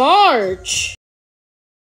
March.